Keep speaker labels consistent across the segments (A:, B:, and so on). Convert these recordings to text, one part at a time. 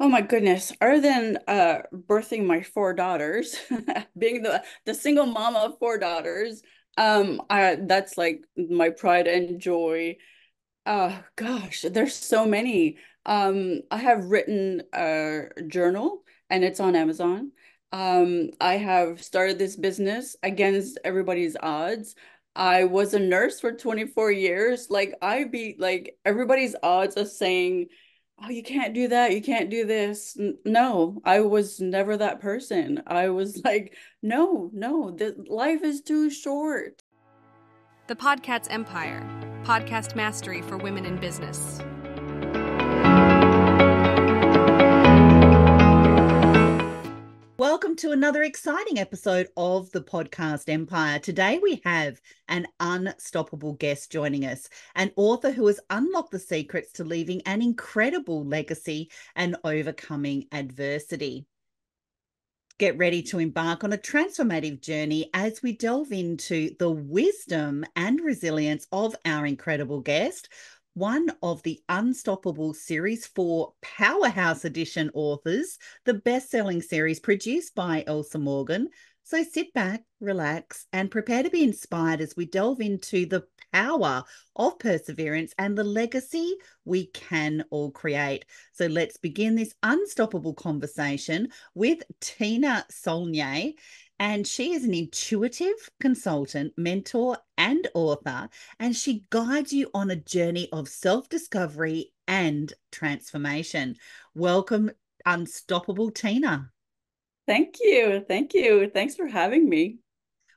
A: Oh my goodness. Other than uh birthing my four daughters, being the the single mama of four daughters, um I that's like my pride and joy. Oh gosh, there's so many. Um I have written a journal and it's on Amazon. Um I have started this business against everybody's odds. I was a nurse for 24 years. Like I beat like everybody's odds of saying oh, you can't do that, you can't do this. No, I was never that person. I was like, no, no, the life is too short.
B: The Podcast's Empire Podcast Mastery for Women in Business.
C: Welcome to another exciting episode of the podcast Empire. Today we have an unstoppable guest joining us, an author who has unlocked the secrets to leaving an incredible legacy and overcoming adversity. Get ready to embark on a transformative journey as we delve into the wisdom and resilience of our incredible guest, one of the Unstoppable Series 4 Powerhouse Edition authors, the best selling series produced by Elsa Morgan. So sit back, relax, and prepare to be inspired as we delve into the power of perseverance and the legacy we can all create. So let's begin this unstoppable conversation with Tina Saulnier. And she is an intuitive consultant, mentor, and author. And she guides you on a journey of self discovery and transformation. Welcome, Unstoppable Tina.
A: Thank you. Thank you. Thanks for having me.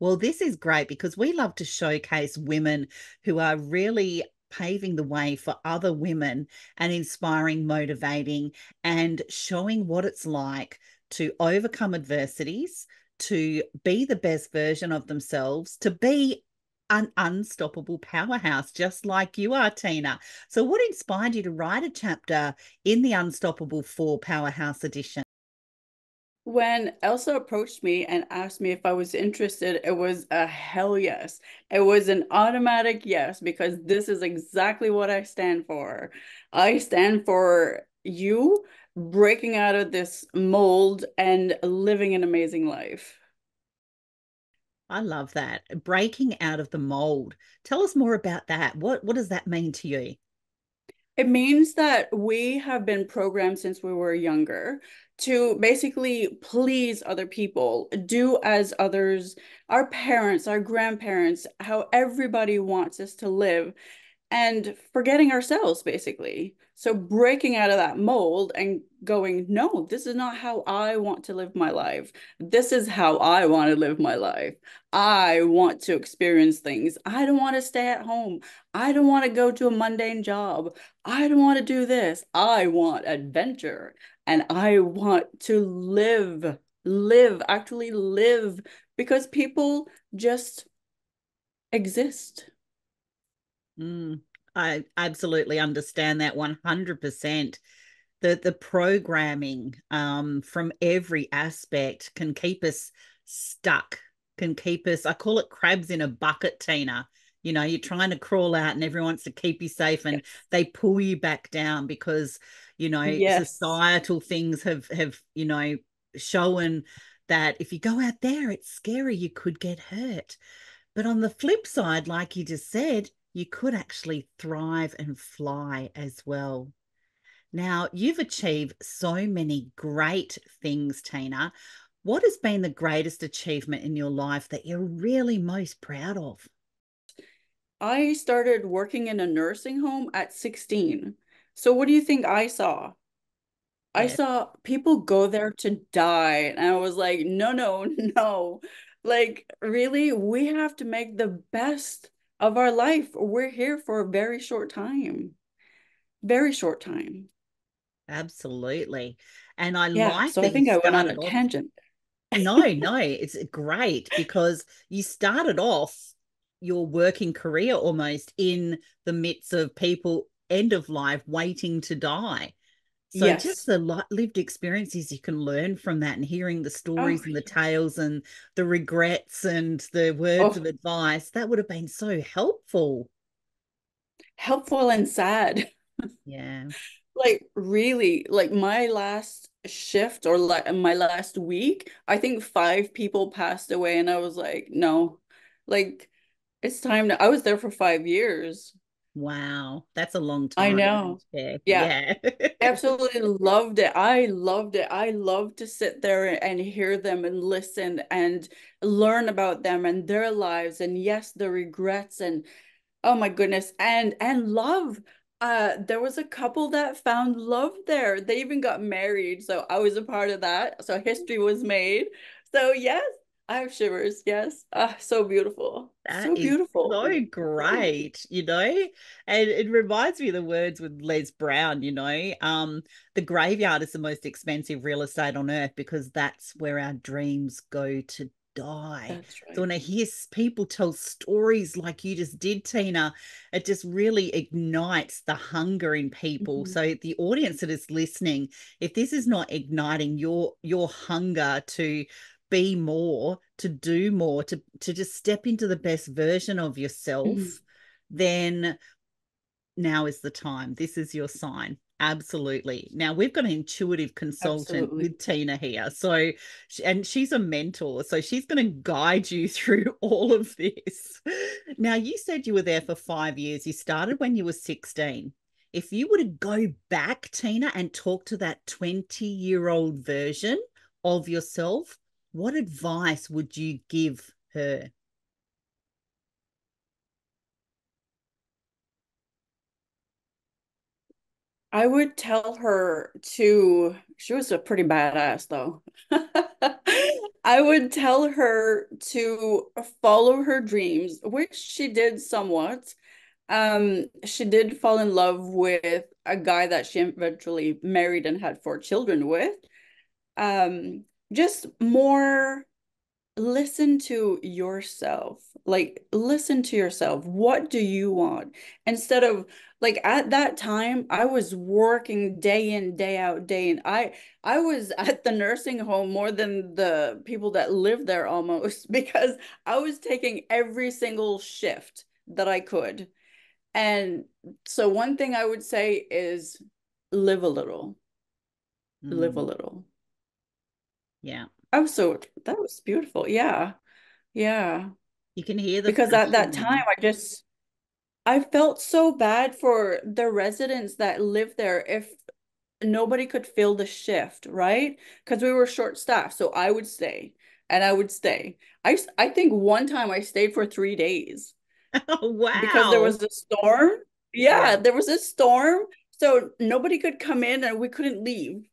C: Well, this is great because we love to showcase women who are really paving the way for other women and inspiring, motivating, and showing what it's like to overcome adversities, to be the best version of themselves, to be an unstoppable powerhouse, just like you are, Tina. So, what inspired you to write a chapter in the Unstoppable 4 Powerhouse Edition?
A: When Elsa approached me and asked me if I was interested, it was a hell yes. It was an automatic yes because this is exactly what I stand for. I stand for you breaking out of this mold and living an amazing life.
C: I love that. Breaking out of the mold. Tell us more about that. What what does that mean to you?
A: It means that we have been programmed since we were younger to basically please other people, do as others, our parents, our grandparents, how everybody wants us to live and forgetting ourselves basically. So breaking out of that mold and going, no, this is not how I want to live my life. This is how I want to live my life. I want to experience things. I don't want to stay at home. I don't want to go to a mundane job. I don't want to do this. I want adventure and I want to live, live, actually live because people just exist.
C: Mm, I absolutely understand that 100%. The, the programming um, from every aspect can keep us stuck, can keep us, I call it crabs in a bucket, Tina. You know, you're trying to crawl out and everyone wants to keep you safe and yes. they pull you back down because, you know, yes. societal things have, have, you know, shown that if you go out there, it's scary, you could get hurt. But on the flip side, like you just said, you could actually thrive and fly as well. Now, you've achieved so many great things, Tina. What has been the greatest achievement in your life that you're really most proud of?
A: I started working in a nursing home at 16. So, what do you think I saw? I saw people go there to die. And I was like, no, no, no. Like, really, we have to make the best of our life. We're here for a very short time. Very short time.
C: Absolutely. And I
A: yeah,
C: like
A: so I think I went on a off... tangent.
C: no, no, it's great because you started off your working career almost in the midst of people end of life waiting to die. So yes. just the lived experiences you can learn from that and hearing the oh, stories oh. and the tales and the regrets and the words oh. of advice, that would have been so helpful.
A: Helpful and sad.
C: Yeah.
A: like really like my last shift or like my last week, I think five people passed away and I was like, no, like it's time to I was there for five years.
C: Wow, that's a long time.
A: I know.
C: Yeah.
A: Yeah. Absolutely loved it. I loved it. I loved to sit there and hear them and listen and learn about them and their lives and yes, the regrets and oh my goodness and and love. Uh there was a couple that found love there. They even got married, so I was a part of that. So history was made. So yes, I have shivers. Yes. Ah, so beautiful.
C: That
A: So beautiful.
C: so great, you know, and it reminds me of the words with Les Brown, you know, um, the graveyard is the most expensive real estate on earth because that's where our dreams go to die.
A: That's
C: So when. I hear people tell stories like you just did, Tina, it just really ignites the hunger in people.
A: Mhm.
C: So the audience that is listening, if this is not igniting your your hunger to be more, to do more, to to just step into the best version of yourself, mm. then now is the time. This is your sign. Absolutely. Now we've got an intuitive consultant
A: Absolutely.
C: with Tina here. So, and she's a mentor. So she's going to guide you through all of this. Now, you said you were there for five years. You started when you were 16. If you were to go back, Tina, and talk to that 20 year old version of yourself, what advice would you give her?
A: I would tell her to, she was a pretty badass though. I would tell her to follow her dreams, which she did somewhat. Um, she did fall in love with a guy that she eventually married and had four children with. Um, just more listen to yourself. Like, listen to yourself. What do you want? Instead of like at that time, I was working day in, day out, day in. I I was at the nursing home more than the people that live there almost because I was taking every single shift that I could. And so one thing I would say is live a little, live a
C: Mm,
A: little.
C: Yeah.
A: Oh, so that was beautiful. Yeah. Yeah.
C: You can hear the
A: because at that time. I just I felt so bad for the residents that lived there if nobody could fill the shift, right? Because we were short staffed, so I would stay and I would stay. I, I think one time I stayed for three days
C: Oh,
A: because there was a storm.
C: Yeah.
A: Yeah, there was a storm, so nobody could come in and we couldn't leave.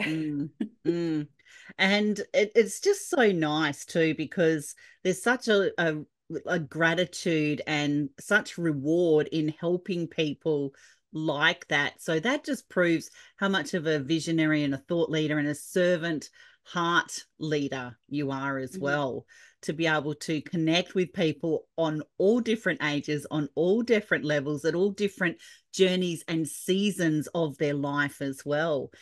C: Mm, mm. And it, it's just so nice too because there's such a, a a gratitude and such reward in helping people like that. So that just proves how much of a visionary and a thought leader and a servant heart leader you are as
A: Mhm.
C: well to be able to connect with people on all different ages on all different levels at all different journeys and seasons of their life as well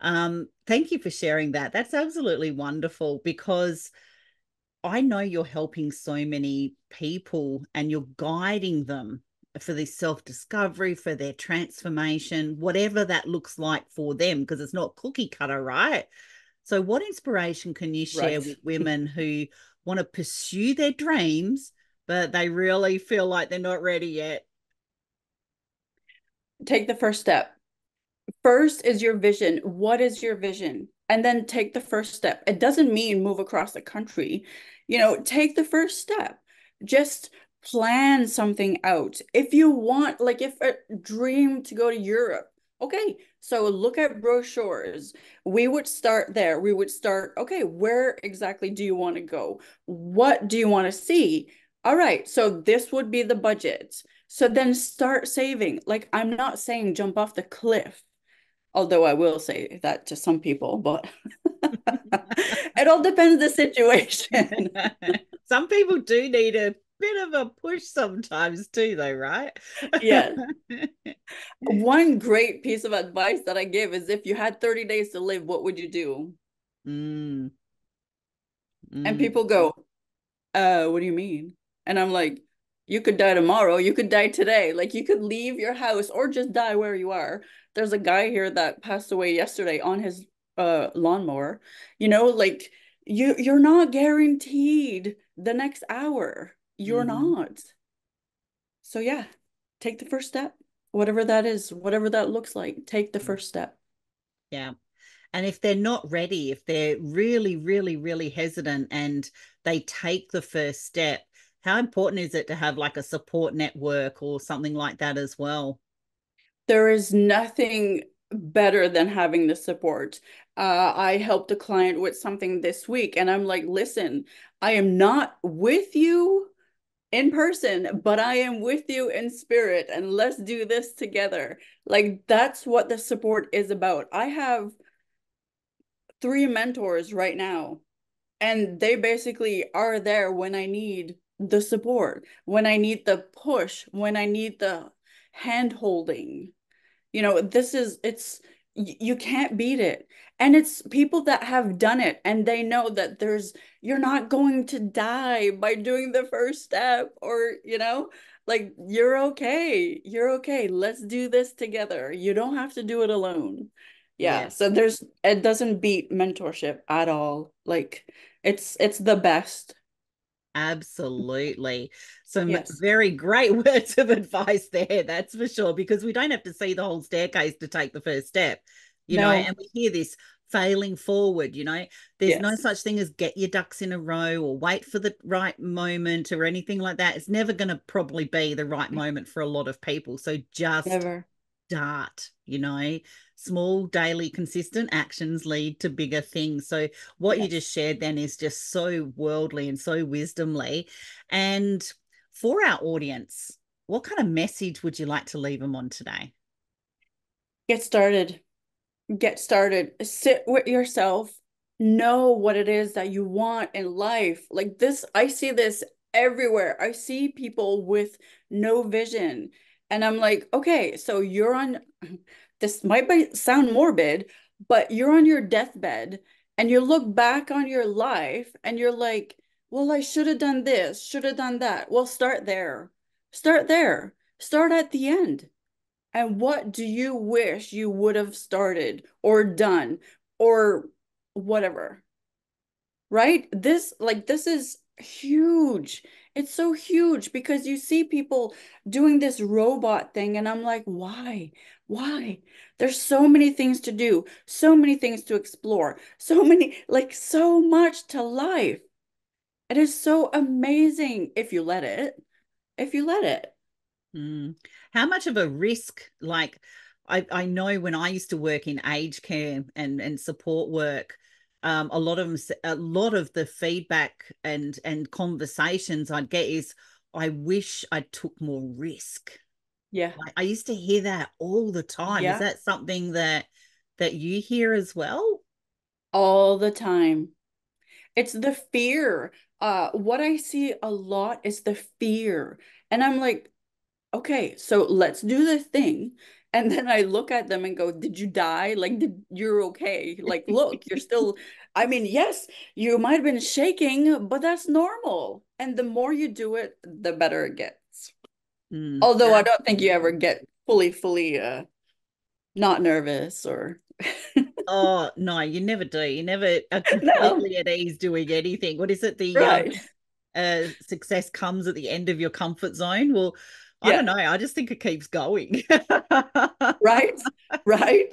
C: um, thank you for sharing that. That's absolutely wonderful because I know you're helping so many people and you're guiding them for this self discovery, for their transformation, whatever that looks like for them, because it's not cookie cutter, right? So, what inspiration can you share
A: Right.
C: with women who want to pursue their dreams, but they really feel like they're not ready yet?
A: Take the first step. First is your vision. What is your vision? And then take the first step. It doesn't mean move across the country. You know, take the first step. Just plan something out. If you want, like, if a dream to go to Europe, okay, so look at brochures. We would start there. We would start, okay, where exactly do you want to go? What do you want to see? All right, so this would be the budget. So then start saving. Like, I'm not saying jump off the cliff although I will say that to some people, but it all depends the situation.
C: Some people do need a bit of a push sometimes too, though, right?
A: yeah One great piece of advice that I give is if you had 30 days to live, what would you do?
C: Mm,
A: And
C: mm.
A: people go, uh, what do you mean? And I'm like, you could die tomorrow, you could die today. Like you could leave your house or just die where you are. There's a guy here that passed away yesterday on his uh lawnmower. You know, like you you're not guaranteed the next hour. You're mm-hmm. not. So yeah, take the first step. Whatever that is, whatever that looks like, take the first step.
C: Yeah. And if they're not ready, if they're really, really, really hesitant and they take the first step, how important is it to have like a support network or something like that as well?
A: There is nothing better than having the support. Uh, I helped a client with something this week, and I'm like, listen, I am not with you in person, but I am with you in spirit, and let's do this together. Like, that's what the support is about. I have three mentors right now, and they basically are there when I need the support, when I need the push, when I need the hand holding. You know, this is, it's, you can't beat it. And it's people that have done it and they know that there's, you're not going to die by doing the first step or, you know, like you're okay. You're okay. Let's do this together. You don't have to do it alone. Yeah. So there's, it doesn't beat mentorship at all. Like it's, it's the best
C: Absolutely. Some yes. very great words of advice there, that's for sure, because we don't have to see the whole staircase to take the first step, you no. know, and we hear this failing forward, you know, there's yes. no such thing as get your ducks in a row or wait for the right moment or anything like that. It's never going to probably be the right moment for a lot of people. So just never. start, you know, small daily consistent actions lead to bigger things so what yes. you just shared then is just so worldly and so wisdomly and for our audience what kind of message would you like to leave them on today?
A: Get started. Get started. Sit with yourself. Know what it is that you want in life. Like this i see this everywhere. I see people with no vision. And i'm like okay so you're on this might be, sound morbid, but you're on your deathbed and you look back on your life and you're like, well, I should have done this, should have done that. Well, start there. Start there. Start at the end. And what do you wish you would have started or done or whatever? Right? This, like, this is huge. It's so huge because you see people doing this robot thing, and I'm like, why? Why? There's so many things to do, so many things to explore, so many, like, so much to life. It is so amazing if you let it. If you let it.
C: Mm. How much of a risk, like, I, I know when I used to work in aged care and, and support work, um, a lot of them, a lot of the feedback and and conversations I'd get is, I wish I took more risk.
A: Yeah,
C: I, I used to hear that all the time. Yeah. Is that something that that you hear as well?
A: All the time. It's the fear. Uh, what I see a lot is the fear, and I'm like, okay, so let's do the thing. And then i look at them and go did you die? Like did you're okay. Like look you're still i mean yes you might have been shaking but that's normal. And the more you do it the better it gets. Mm, although i don't think you ever get fully fully uh not nervous or
C: oh no you never do you never are completely no. at ease doing anything what is it the um, right. um, uh success comes at the end of your comfort zone well I don't know. I just think it keeps going.
A: right? Right?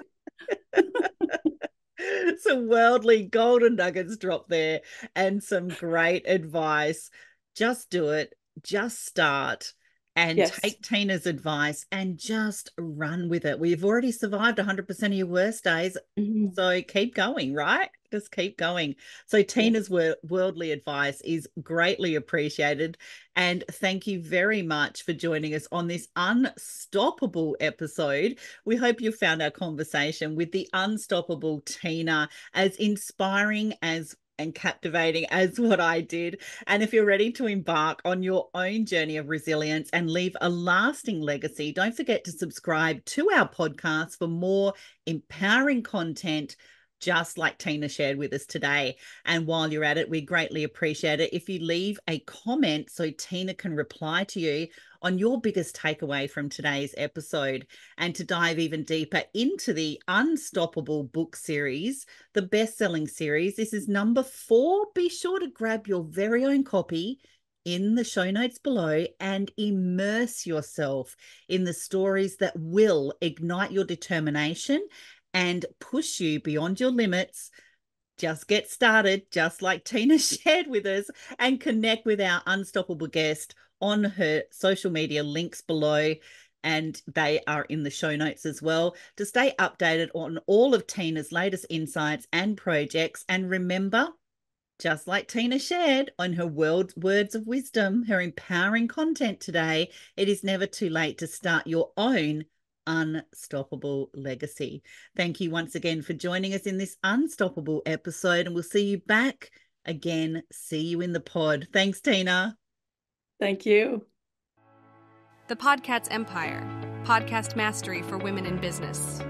C: some worldly golden nuggets drop there and some great advice. Just do it. Just start and yes. take Tina's advice and just run with it. We've already survived 100% of your worst days. Mm-hmm. So keep going, right? Just keep going. So, Tina's wor- worldly advice is greatly appreciated. And thank you very much for joining us on this unstoppable episode. We hope you found our conversation with the unstoppable Tina as inspiring as and captivating as what I did. And if you're ready to embark on your own journey of resilience and leave a lasting legacy, don't forget to subscribe to our podcast for more empowering content. Just like Tina shared with us today. And while you're at it, we greatly appreciate it if you leave a comment so Tina can reply to you on your biggest takeaway from today's episode. And to dive even deeper into the Unstoppable book series, the best selling series, this is number four. Be sure to grab your very own copy in the show notes below and immerse yourself in the stories that will ignite your determination and push you beyond your limits just get started, just like Tina shared with us, and connect with our unstoppable guest on her social media links below. And they are in the show notes as well to stay updated on all of Tina's latest insights and projects. And remember, just like Tina shared on her world words of wisdom, her empowering content today, it is never too late to start your own unstoppable legacy. Thank you once again for joining us in this unstoppable episode, and we'll see you back again. See you in the pod. Thanks, Tina.
A: Thank you.
B: The Podcast Empire, podcast mastery for women in business.